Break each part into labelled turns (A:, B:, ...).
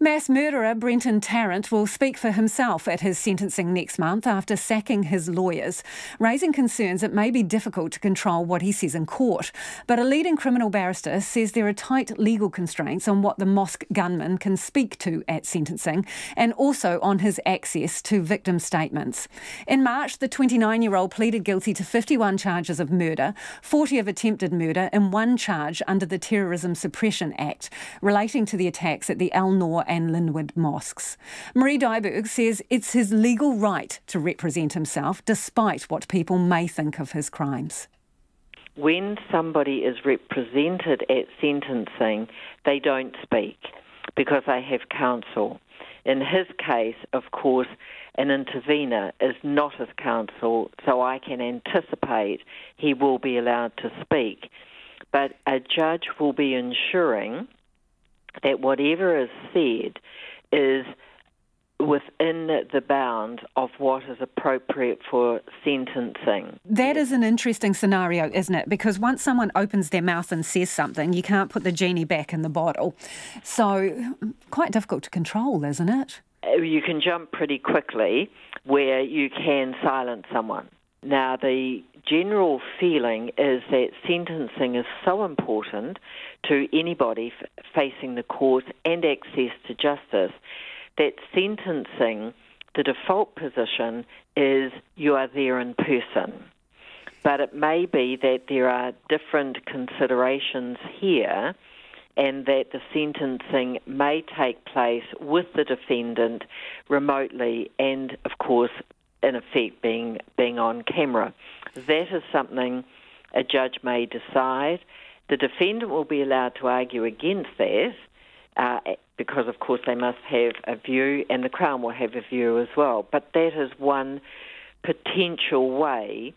A: Mass murderer Brenton Tarrant will speak for himself at his sentencing next month after sacking his lawyers, raising concerns it may be difficult to control what he says in court. But a leading criminal barrister says there are tight legal constraints on what the mosque gunman can speak to at sentencing and also on his access to victim statements. In March, the 29 year old pleaded guilty to 51 charges of murder, 40 of attempted murder, and one charge under the Terrorism Suppression Act relating to the attacks at the Al Noor and Linwood mosques. Marie Dyhrberg says it's his legal right to represent himself despite what people may think of his crimes.
B: When somebody is represented at sentencing, they don't speak because they have counsel. In his case, of course, an intervener is not his counsel, so I can anticipate he will be allowed to speak. But a judge will be ensuring that whatever is said is within the bounds of what is appropriate for sentencing.
A: That is an interesting scenario, isn't it? Because once someone opens their mouth and says something, you can't put the genie back in the bottle. So, quite difficult to control, isn't it?
B: Uh, you can jump pretty quickly where you can silence someone. Now, the general feeling is that sentencing is so important to anybody f- facing the court and access to justice that sentencing, the default position is you are there in person. But it may be that there are different considerations here and that the sentencing may take place with the defendant remotely and, of course, in effect being being on camera. That is something a judge may decide. The defendant will be allowed to argue against that uh, because, of course, they must have a view, and the Crown will have a view as well. But that is one potential way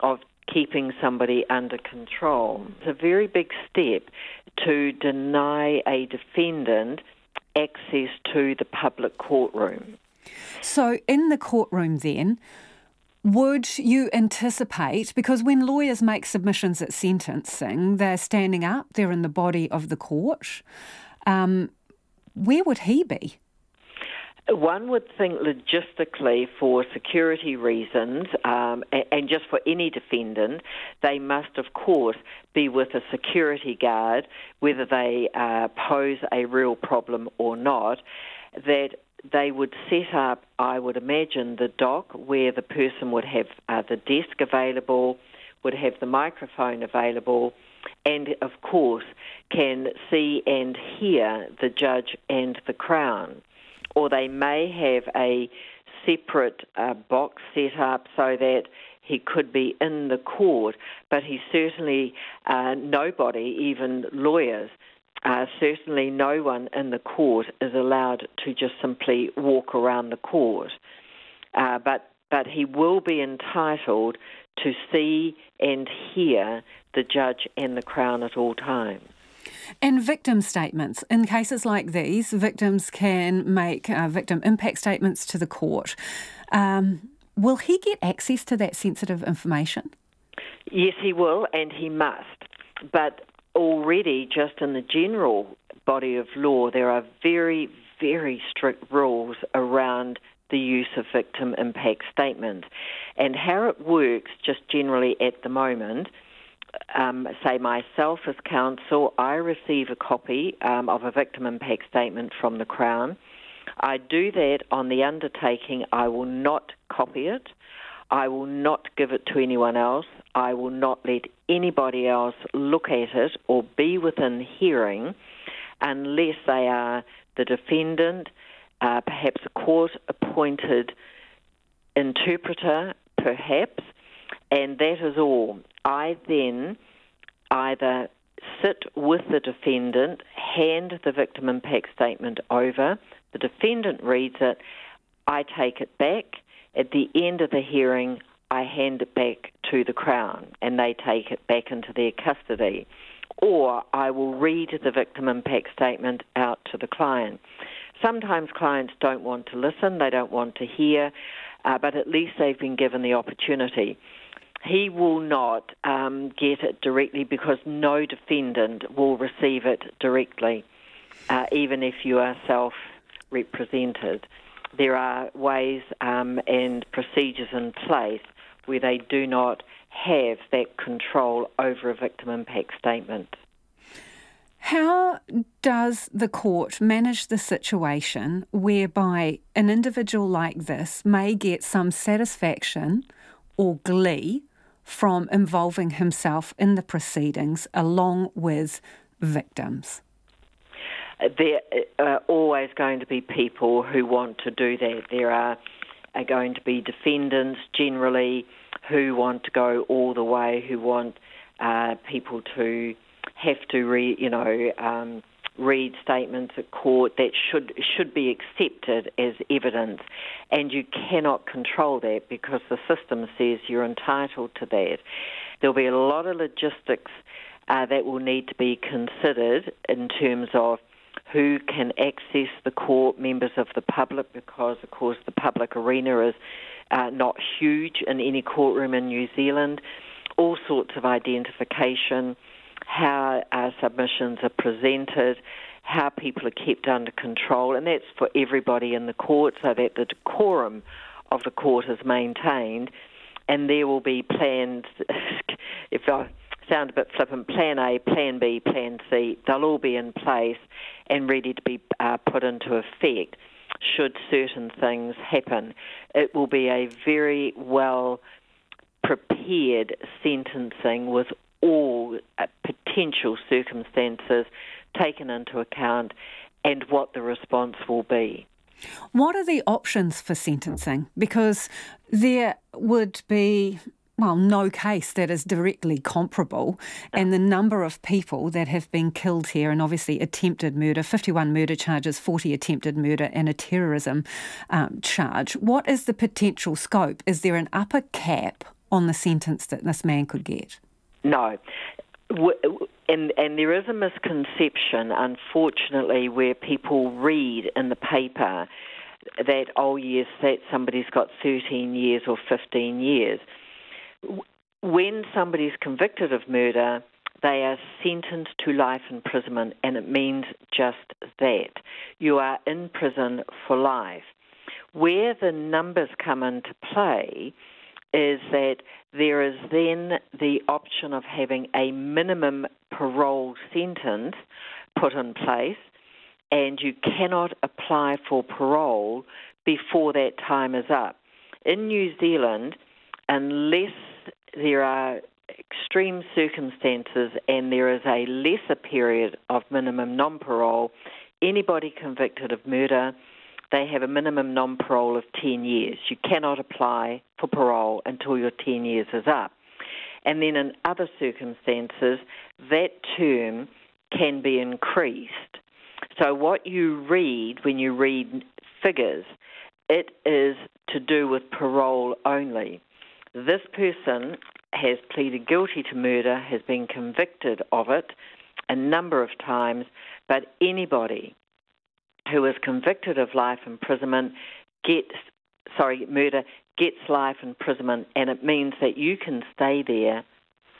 B: of keeping somebody under control. It's a very big step to deny a defendant access to the public courtroom.
A: So, in the courtroom, then, would you anticipate, because when lawyers make submissions at sentencing, they're standing up, they're in the body of the court, um, where would he be?
B: One would think logistically, for security reasons, um, and, just for any defendant, they must, of course, be with a security guard, whether they uh, pose a real problem or not. That they would set up, I would imagine, the dock where the person would have uh, the desk available, would have the microphone available, and of course can see and hear the judge and the Crown. Or they may have a separate uh, box set up so that he could be in the court, but he certainly, uh, nobody, even lawyers, uh, certainly no one in the court is allowed to just simply walk around the court. Uh, but, but he will be entitled to see and hear the judge and the Crown at all times.
A: And victim statements. In cases like these, victims can make uh, victim impact statements to the court. Um, will he get access to that sensitive information?
B: Yes, he will, and he must. But already, just in the general body of law, there are very, very strict rules around the use of victim impact statements. And how it works, just generally at the moment, um, say myself as counsel, I receive a copy um, of a victim impact statement from the Crown. I do that on the undertaking I will not copy it. I will not give it to anyone else. I will not let anybody else look at it or be within hearing unless they are the defendant, uh, perhaps a court appointed interpreter, perhaps, and that is all. I then either sit with the defendant, hand the victim impact statement over, the defendant reads it, I take it back. At the end of the hearing, I hand it back to the Crown and they take it back into their custody. Or I will read the victim impact statement out to the client. Sometimes clients don't want to listen, they don't want to hear, uh, but at least they've been given the opportunity he will not um, get it directly because no defendant will receive it directly, uh, even if you are self represented, there are ways um, and procedures in place where they do not have that control over a victim impact statement.
A: How does the court manage the situation whereby an individual like this may get some satisfaction or glee from involving himself in the proceedings along with victims?
B: There uh, are always going to be people who want to do that. There are, are going to be defendants generally who want to go all the way, who want uh, people to have to read, you know, um, read statements at court that should should be accepted as evidence, and you cannot control that because the system says you're entitled to that. There'll be a lot of logistics uh, that will need to be considered in terms of who can access the court, members of the public, because of course the public arena is uh, not huge in any courtroom in New Zealand. All sorts of identification how our submissions are presented, how people are kept under control, and that's for everybody in the court so that the decorum of the court is maintained. And there will be plans, if I sound a bit flippant, plan A, plan B, plan C, they'll all be in place and ready to be uh, put into effect should certain things happen. It will be a very well prepared sentencing with all uh, potential circumstances taken into account and what the response will be.
A: What are the options for sentencing? Because there would be well, no case that is directly comparable. And the number of people that have been killed here, and obviously attempted murder 51 murder charges, 40 attempted murder, and a terrorism um, charge. What is the potential scope? Is there an upper cap on the sentence that this man could get?
B: No. And, and there is a misconception, unfortunately, where people read in the paper that, oh, yes, that somebody's got 13 years or 15 years. When somebody's convicted of murder, they are sentenced to life imprisonment, and it means just that. You are in prison for life. Where the numbers come into play is that there is then the option of having a minimum parole sentence put in place, and you cannot apply for parole before that time is up. In New Zealand, unless there are extreme circumstances and there is a lesser period of minimum non parole, anybody convicted of murder they have a minimum non parole of 10 years. You cannot apply for parole until your 10 years is up. And then in other circumstances, that term can be increased. So, what you read when you read figures, it is to do with parole only. This person has pleaded guilty to murder, has been convicted of it a number of times, but anybody who is convicted of life imprisonment gets, sorry, murder, gets life imprisonment, and it means that you can stay there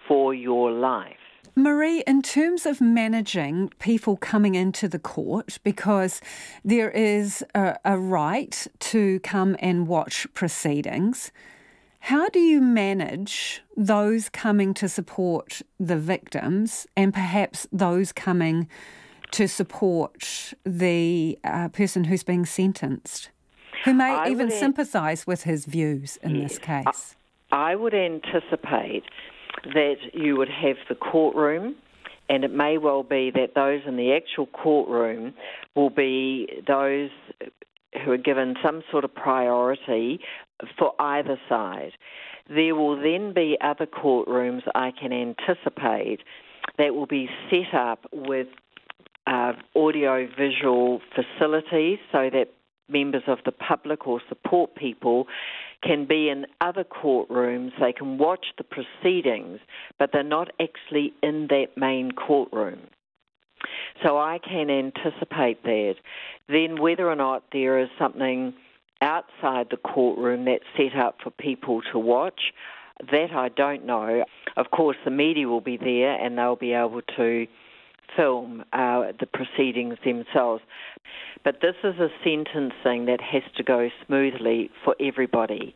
B: for your life.
A: Marie, in terms of managing people coming into the court, because there is a, a, right to come and watch proceedings, how do you manage those coming to support the victims and perhaps those coming to support the uh, person who's being sentenced, who may I even sympathise with his views in yes, this case?
B: I, I would anticipate that you would have the courtroom and it may well be that those in the actual courtroom will be those who are given some sort of priority for either side. There will then be other courtrooms I can anticipate that will be set up with uh, audio visual facilities so that members of the public or support people can be in other courtrooms. They can watch the proceedings, but they're not actually in that main courtroom. So I can anticipate that. Then, whether or not there is something outside the courtroom that's set up for people to watch, that I don't know. Of course, the media will be there and they'll be able to film uh, the proceedings themselves. But this is a sentencing that has to go smoothly for everybody,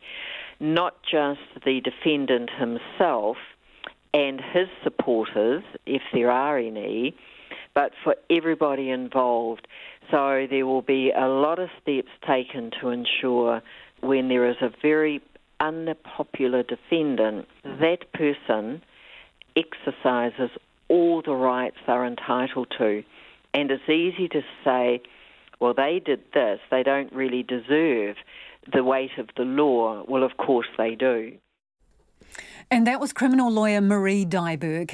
B: not just the defendant himself and his supporters, if there are any, but for everybody involved. So there will be a lot of steps taken to ensure when there is a very unpopular defendant, mm. that person exercises all the rights they're entitled to. And it's easy to say, well, they did this, they don't really deserve the weight of the law. Well, of course they do.
A: And that was criminal lawyer Marie Dyhrberg.